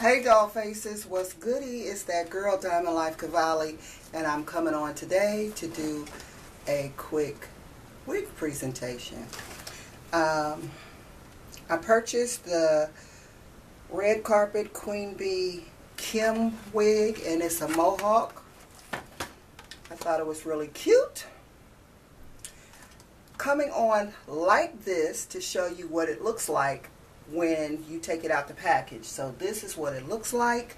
Hey doll faces, what's goody? It's that girl DiamondLife Cavalli and I'm coming on today to do a quick wig presentation. Um, I purchased the red carpet Queen B Kim wig and it's a mohawk. I thought it was really cute. Coming on like this to show you what it looks like when you take it out the package. So this is what it looks like.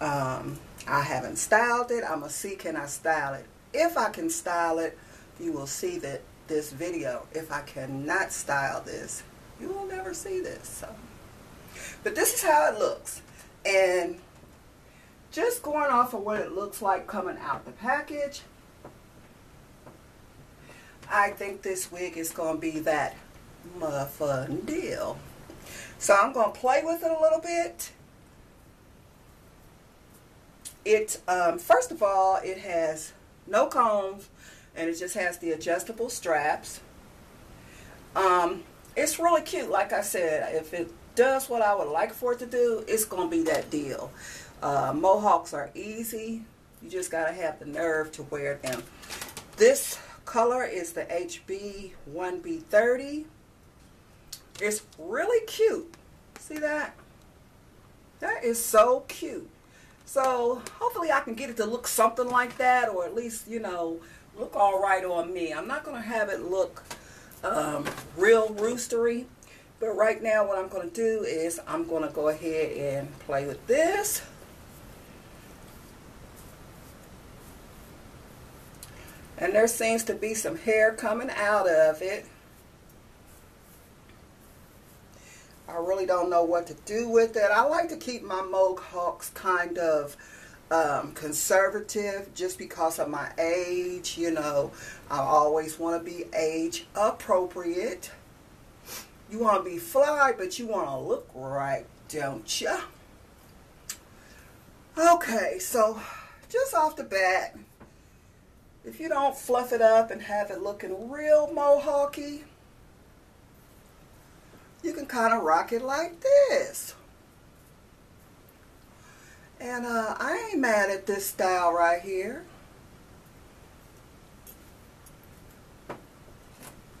Um, I haven't styled it. I'm going to see can I style it. If I can style it, you will see that this video. If I cannot style this, you will never see this. So, But this is how it looks. And just going off of what it looks like coming out the package, I think this wig is going to be that motherfucking deal. So I'm going to play with it a little bit. It, um, first of all, it has no combs and it just has the adjustable straps. Um, it's really cute. Like I said, if it does what I would like for it to do, it's going to be that deal. Uh, mohawks are easy. You just got to have the nerve to wear them. This color is the HB 1B30. It's really cute. See that? That is so cute. So hopefully I can get it to look something like that or at least, you know, look all right on me. I'm not going to have it look um, real roostery. But right now what I'm going to do is I'm going to go ahead and play with this. And there seems to be some hair coming out of it. I really don't know what to do with it. I like to keep my mohawks kind of um, conservative just because of my age. You know, I always want to be age appropriate. You want to be fly, but you want to look right, don't you? Okay, so just off the bat, if you don't fluff it up and have it looking real mohawky, you can kind of rock it like this. And uh, I ain't mad at this style right here.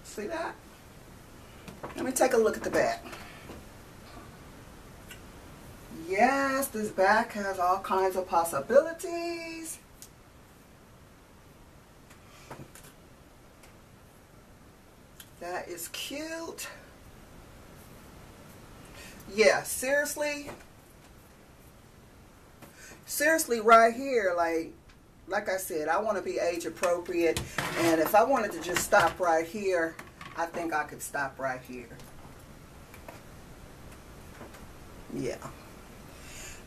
See that? Let me take a look at the back. Yes, this back has all kinds of possibilities. That is cute yeah, seriously, seriously, right here, like, like I said, I want to be age appropriate, and if I wanted to just stop right here, I think I could stop right here. Yeah.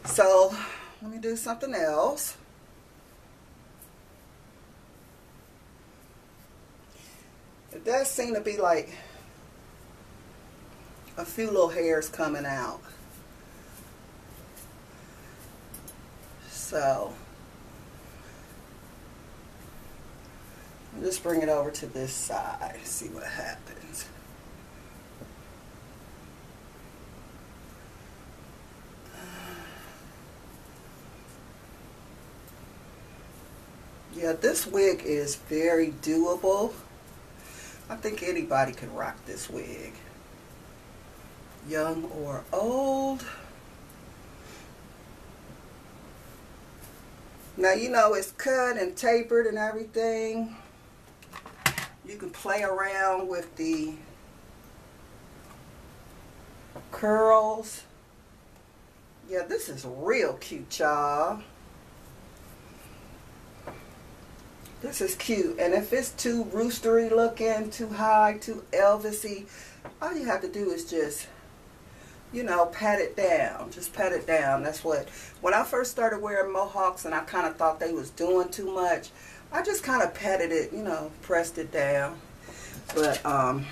So, let me do something else. It does seem to be like a few little hairs coming out. So, I'll just bring it over to this side, see what happens. Yeah, this wig is very doable. I think anybody can rock this wig young or old. Now you know it's cut and tapered and everything. You can play around with the curls. Yeah, this is real cute, y'all. This is cute. And if it's too roostery looking, too high, too Elvisy, all you have to do is just you know, pat it down. Just pat it down. That's what, when I first started wearing mohawks and I kind of thought they was doing too much, I just kind of patted it, you know, pressed it down. But, um,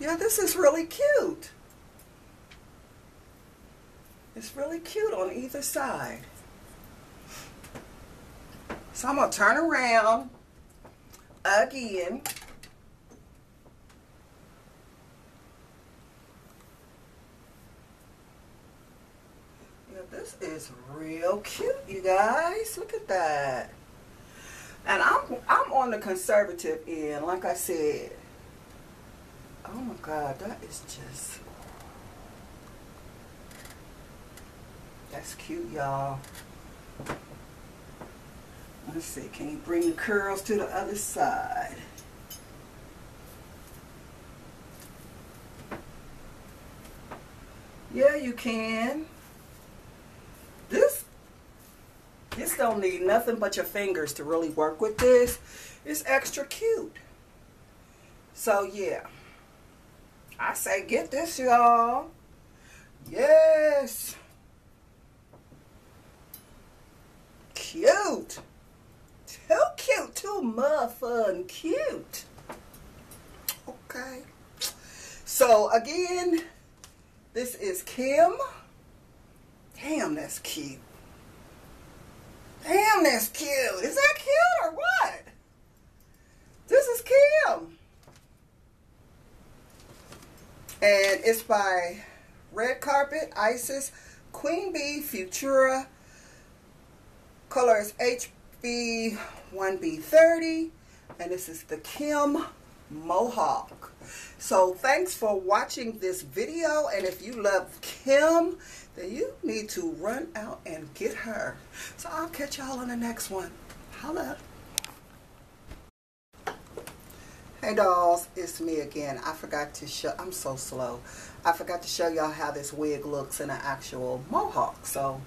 yeah, this is really cute. It's really cute on either side. So I'm going to turn around again. Is real cute, you guys. Look at that. And I'm I'm on the conservative end, like I said. Oh my God, that is just that's cute, y'all. Let's see, can you bring the curls to the other side? Yeah, you can. This this don't need nothing but your fingers to really work with this. It's extra cute. So yeah. I say get this, y'all. Yes. Cute. Too cute. Too muffin cute. Okay. So again, this is Kim. Damn, that's cute. Damn, that's cute. Is that cute or what? This is Kim. And it's by Red Carpet, Isis, Queen B, Futura. Color is HB1B30. And this is the Kim Mohawk. So thanks for watching this video. And if you love Kim, then you need to run out and get her. So I'll catch y'all on the next one. Holla. Hey dolls, it's me again. I forgot to show, I'm so slow. I forgot to show y'all how this wig looks in an actual mohawk. So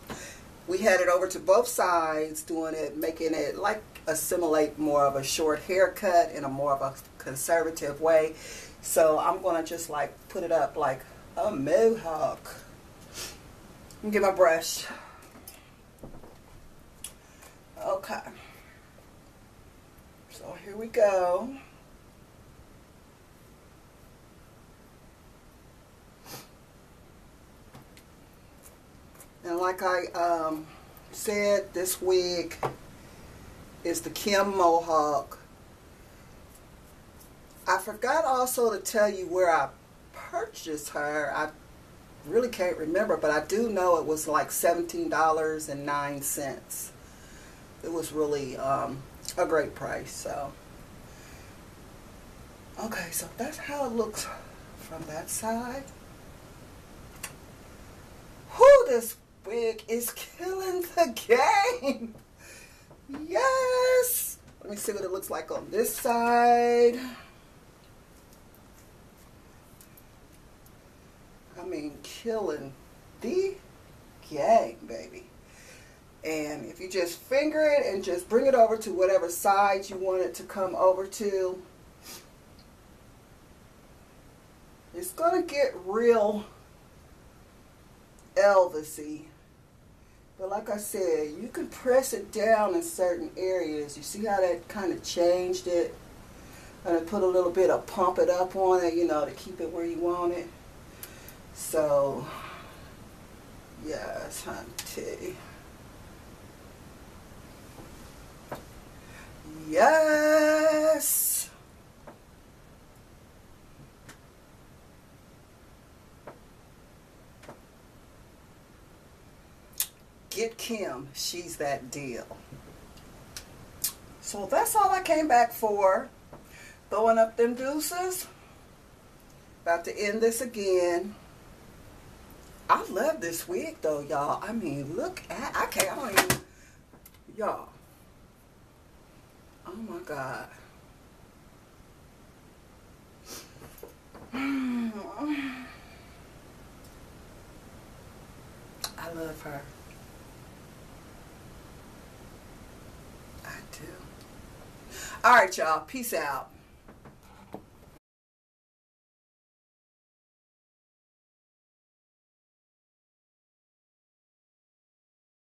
we had it over to both sides, doing it, making it like assimilate more of a short haircut in a more of a conservative way. So I'm to just like put it up like a mohawk. Get my brush. Okay. So here we go. And like I um, said, this wig is the Kim Mohawk. I forgot also to tell you where I purchased her. I really can't remember, but I do know it was like $17.09. It was really um, a great price. So, okay, so that's how it looks from that side. Whoo, this wig is killing the game. Yes. Let me see what it looks like on this side. I mean, killing the gang, baby. And if you just finger it and just bring it over to whatever side you want it to come over to, it's going to get real Elvisy. But like I said, you can press it down in certain areas. You see how that kind of changed it? And put a little bit of pump it up on it, you know, to keep it where you want it. So, yes, hunty. Yes. Get Kim. She's that deal. So that's all I came back for. Throwing up them deuces. About to end this again. I love this wig though, y'all. I mean, look at, I can't, I don't even, y'all. Oh my God. I love her. I do. All right, y'all. Peace out.